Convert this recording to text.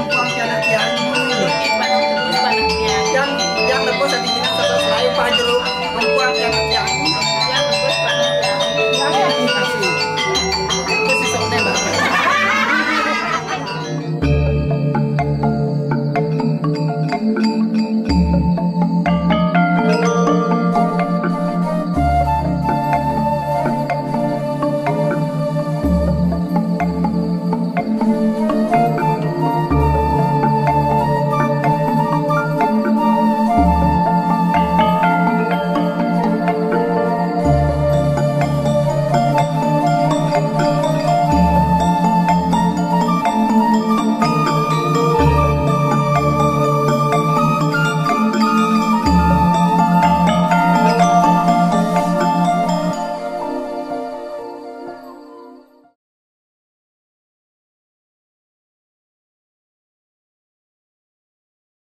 con confianza.